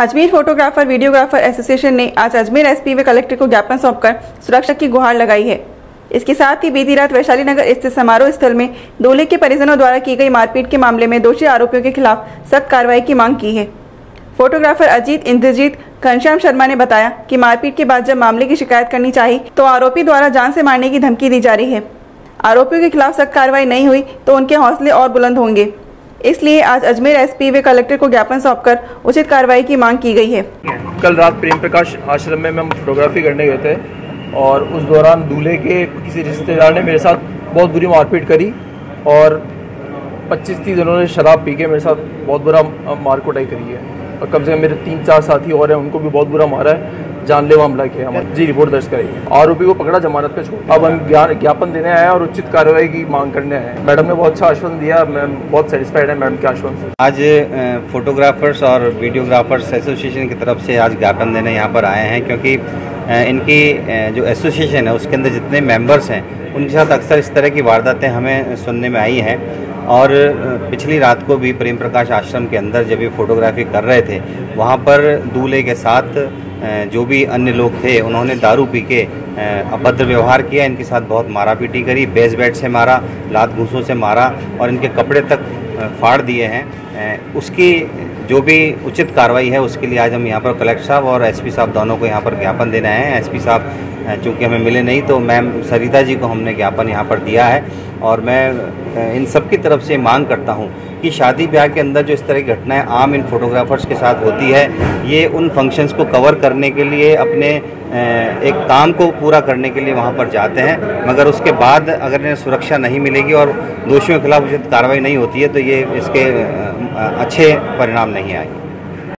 Ajmer photographer, videographer association ने आज Ajmer SP व कलेक्टर को ज्ञापन सौंपकर सुरक्षा की गुहार लगाई है। इसके साथ ही बीती रात वैशाली नगर स्थित समारोह स्थल में दूल्हे के परिजनों द्वारा की गई मारपीट के मामले में दोषी आरोपियों के खिलाफ सख्त कार्रवाई की मांग की है। फोटोग्राफर अजीत इंद्रजीत घनश्याम शर्मा ने बताया कि मारपीट के बाद जब मामले की शिकायत करनी चाहिए तो आरोपी द्वारा जान से मारने की धमकी दी जा रही है। आरोपियों के खिलाफ सख्त कार्रवाई नहीं हुई तो उनके हौसले और बुलंद होंगे। इसलिए आज अजमेर एसपी व कलेक्टर को ज्ञापन सौंपकर उचित कार्रवाई की मांग की गई है। कल रात प्रेम प्रकाश आश्रम में हम फोटोग्राफी करने गए थे और उस दौरान दूल्हे के किसी रिश्तेदार ने मेरे साथ बहुत बुरी मारपीट करी और 25 तीस दिनों ने शराब पी के मेरे साथ बहुत बुरा मार कुटाई करी है। और कम से कम मेरे तीन चार साथी और हैं, उनको भी बहुत बुरा मारा है। जानलेवा हमला किया हमारे जी रिपोर्ट दर्ज करेंगे आरोपी को पकड़ा, जमानत पे छोड़। अब हम ज्ञापन देने आए और उचित कार्रवाई की मांग करने आए मैडम ने बहुत अच्छा आश्वासन दिया मैं बहुत सेटिस्फाइड है मैडम के आश्वासन से। आज फोटोग्राफर्स और वीडियोग्राफर्स एसोसिएशन की तरफ़ से आज ज्ञापन देने यहाँ पर आए हैं क्योंकि इनकी जो एसोसिएशन है, उसके अंदर जितने मेंबर्स हैं, उनके साथ अक्सर इस तरह की वारदातें हमें सुनने में आई हैं। और पिछली रात को भी प्रेम प्रकाश आश्रम के अंदर जब ये फोटोग्राफी कर रहे थे, वहाँ पर दूल्हे के साथ जो भी अन्य लोग थे, उन्होंने दारू पी के अभद्र व्यवहार किया, इनके साथ बहुत मारा पीटी करी बेस बैट से मारा, लात घूसों से मारा, और इनके कपड़े तक फाड़ दिए हैं। उसकी जो भी उचित कार्रवाई है, उसके लिए आज हम यहाँ पर कलेक्टर साहब और एसपी साहब दोनों को यहाँ पर ज्ञापन देना है। एसपी साहब चूँकि हमें मिले नहीं तो मैम सरिता जी को हमने ज्ञापन यहाँ पर दिया है। और मैं इन सब की तरफ़ से मांग करता हूँ कि शादी ब्याह के अंदर जो इस तरह की घटनाएँ आम इन फोटोग्राफर्स के साथ होती है, ये उन फ़ंक्शंस को कवर करने के लिए, अपने एक काम को पूरा करने के लिए वहाँ पर जाते हैं। मगर उसके बाद अगर इन्हें सुरक्षा नहीं मिलेगी और दोषियों के खिलाफ उचित कार्रवाई नहीं होती है तो ये इसके अच्छे परिणाम नहीं आएँगे।